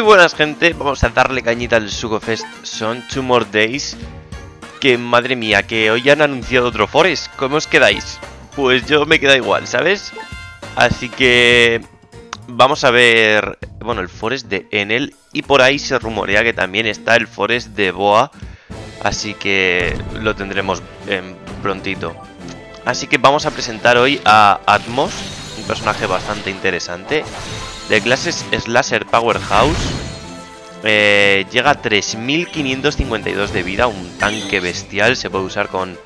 buenas gente, vamos a darle cañita al Sugo Fest. Son Two More Days. Que madre mía, que hoy han anunciado otro Forest. ¿Cómo os quedáis? Pues yo me queda igual, ¿sabes? Así que vamos a ver, bueno, el Forest de Enel. Y por ahí se rumorea que también está el Forest de Boa. Así que lo tendremos prontito. Así que vamos a presentar hoy a Atmos personaje bastante interesante de clases Slasher Powerhouse. Eh, llega a 3552 de vida, un tanque bestial. Se puede usar con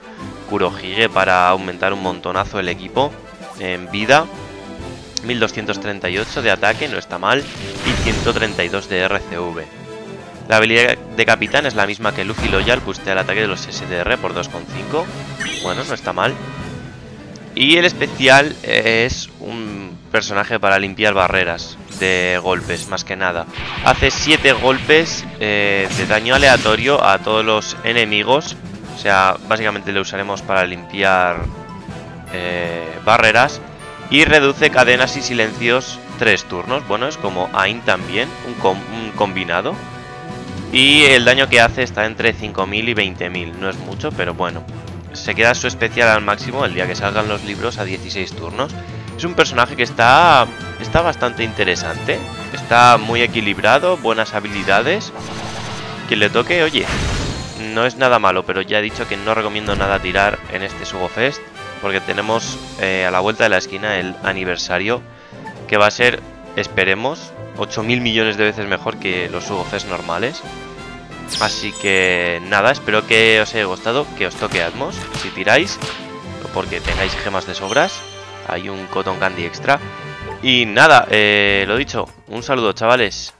Kurohige para aumentar un montonazo el equipo en vida. 1238 de ataque, no está mal. Y 132 de RCV. La habilidad de capitán es la misma que Luffy Loyal, bustea el ataque de los SDR por 2,5. Bueno, no está mal. Y el especial es un personaje para limpiar barreras de golpes, más que nada. Hace 7 golpes eh, de daño aleatorio a todos los enemigos. O sea, básicamente lo usaremos para limpiar eh, barreras. Y reduce cadenas y silencios 3 turnos. Bueno, es como AIN también, un, un combinado. Y el daño que hace está entre 5.000 y 20.000. No es mucho, pero bueno se queda su especial al máximo el día que salgan los libros a 16 turnos. Es un personaje que está, está bastante interesante, está muy equilibrado, buenas habilidades. Que le toque, oye, no es nada malo, pero ya he dicho que no recomiendo nada tirar en este Sugo Fest, porque tenemos eh, a la vuelta de la esquina el aniversario, que va a ser, esperemos, 8.000 millones de veces mejor que los Sugo Fest normales. Así que nada, espero que os haya gustado, que os toque Atmos, si tiráis, porque tengáis gemas de sobras, hay un Cotton Candy extra. Y nada, eh, lo dicho, un saludo chavales.